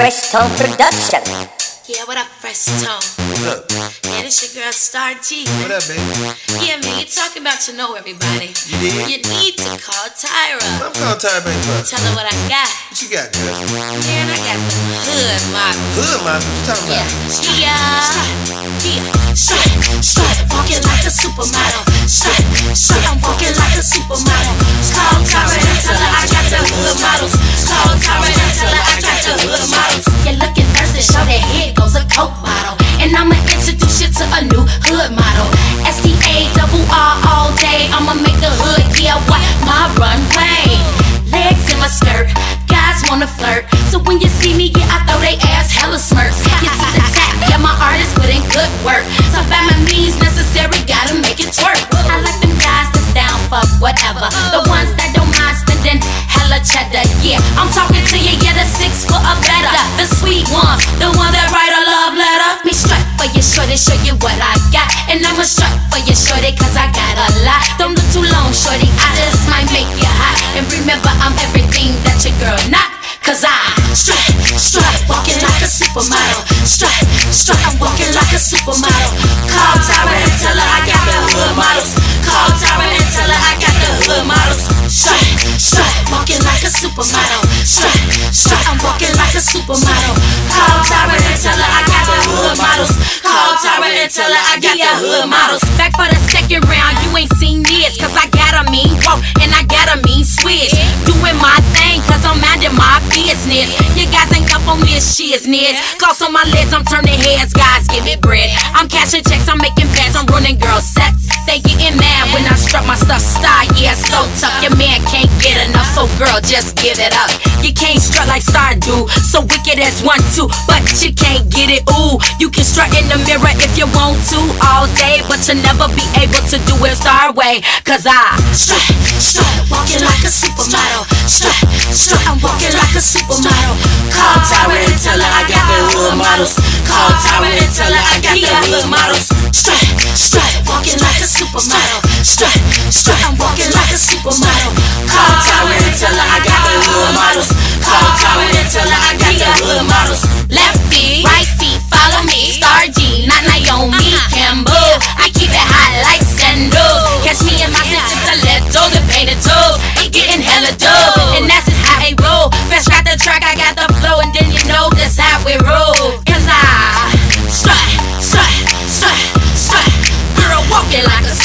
Fresh Tone Production. Yeah, what up, Fresh Tone? Look, Yeah, this your girl Starr G. what up, baby? Yeah, man, you talking about you know everybody. You did? You need to call Tyra. I'm calling Tyra baby. Tell her what I got. What you got, girl? Man, I got the hood model. Hood, man. What you talking Yeah, about? yeah, yeah. Strut, strut, walking like a supermodel. Strut, strut, I'm model. S-T-A double R all day. I'ma make the hood, yeah, what? My runway. Legs in my skirt, guys wanna flirt. So when you see me, yeah, I throw they ass hella smirks. You see the tap, yeah, my artist put in good work. Shorty, show you what I got. And I'ma strut for you, shorty, cause I got a lot. Don't look too long, shorty, I just might make you hot. And remember, I'm everything that your girl not. Cause I strut, strut, walking like a supermodel. Strut, strut, I'm walking like a supermodel. Call I got the hood models. Back for the second round, you ain't seen this. Cause I got a mean walk and I got a mean switch. Doing my thing cause I'm minding my business. You guys ain't up on this shizness. Close on my lids, I'm turning heads, guys, give it bread. I'm cashing checks, I'm making bets, I'm running girl sets. They getting mad when I strut my stuff style, yeah, so tough. Your man can't get enough, so girl, just give it up. You can't strut like Starr do, so wicked as one, two, but you can't get it, ooh. You can strut in the mirror if you want to all day, but you'll never be able to do it Starr way. Cause I strut, strut, walking like a supermodel. Strut, strut, I'm walking like a supermodel. Call Tyra and tell her I got the hood models. Call Tyra and tell her I got the hood models. Strut, strut, walking like a supermodel. Strut, strut, I'm walking like a supermodel.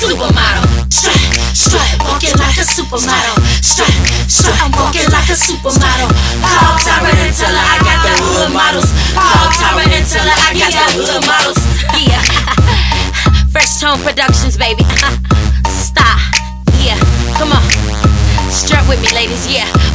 Supermodel. Strut, strut, walking like a supermodel. Strut, strut, walking like a supermodel. Call Tyra and tell her I got the models. Call Tyra and tell her I got the models. Yeah. Fresh Tone Productions, baby. Stop. Yeah, come on. Strut with me, ladies. Yeah.